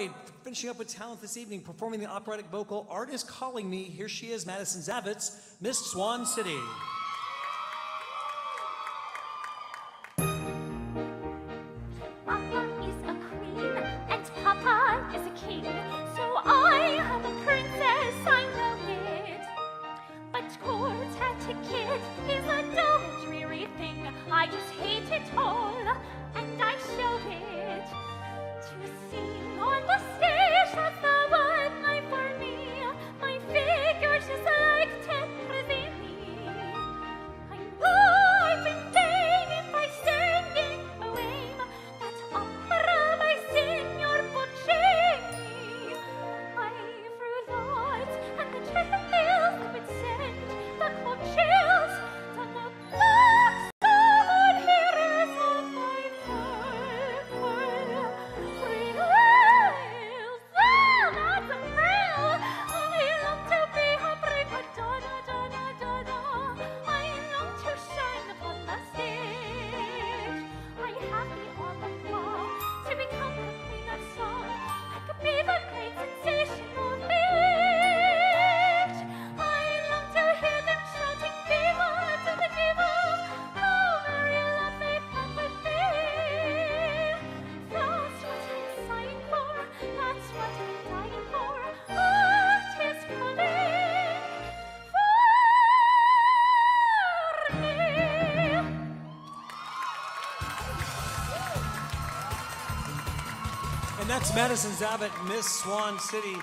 right, finishing up with talent this evening, performing the operatic vocal Art is Calling Me. Here she is, Madison Zavitz, Miss Swan City. Mama is a queen and Papa is a king. So I am a princess, I know it. But court is a dull, dreary thing. I just hate it all, And that's Madison Zavitz, Miss Swan City.